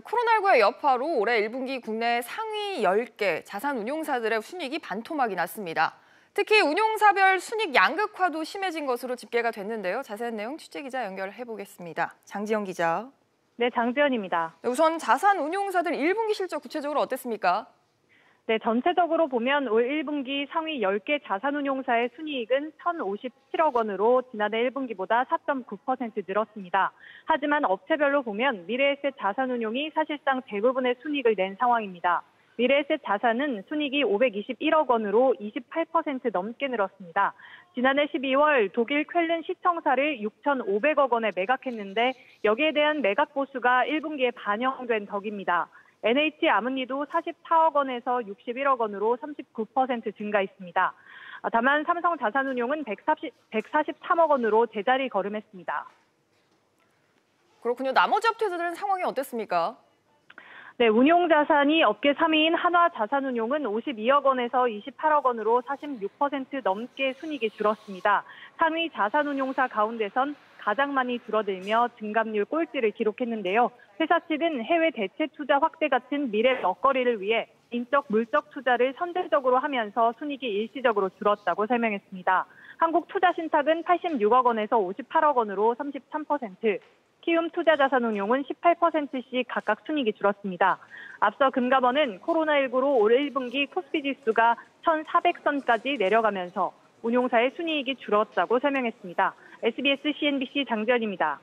코로나19의 여파로 올해 1분기 국내 상위 10개 자산운용사들의 순이익이 반토막이 났습니다. 특히 운용사별 순이익 양극화도 심해진 것으로 집계가 됐는데요. 자세한 내용 취재기자 연결해 보겠습니다. 장지영 기자. 네, 장지연입니다. 우선 자산운용사들 1분기 실적 구체적으로 어땠습니까? 네, 전체적으로 보면 올 1분기 상위 10개 자산운용사의 순이익은 1,057억 원으로 지난해 1분기보다 4.9% 늘었습니다. 하지만 업체별로 보면 미래에셋 자산운용이 사실상 대부분의 순이익을 낸 상황입니다. 미래에셋 자산은 순이익이 521억 원으로 28% 넘게 늘었습니다. 지난해 12월 독일 쾰른 시청사를 6,500억 원에 매각했는데 여기에 대한 매각 보수가 1분기에 반영된 덕입니다. NH 아문리도 44억 원에서 61억 원으로 39% 증가했습니다. 다만 삼성 자산운용은 140, 143억 원으로 제자리 걸음했습니다. 그렇군요. 나머지 업체들은 상황이 어땠습니까? 네, 운용 자산이 업계 3위인 한화 자산운용은 52억 원에서 28억 원으로 46% 넘게 순이익이 줄었습니다. 3위 자산운용사 가운데선 가장 많이 줄어들며 증감률 꼴찌를 기록했는데요. 회사 측은 해외 대체 투자 확대 같은 미래 먹거리를 위해 인적 물적 투자를 선제적으로 하면서 순이익이 일시적으로 줄었다고 설명했습니다. 한국 투자 신탁은 86억 원에서 58억 원으로 33%, 키움 투자자산운용은 18%씩 각각 순이익이 줄었습니다. 앞서 금감원은 코로나19로 올 1분기 코스피 지수가 1,400선까지 내려가면서 운용사의 순이익이 줄었다고 설명했습니다. SBS CNBC 장지연입니다.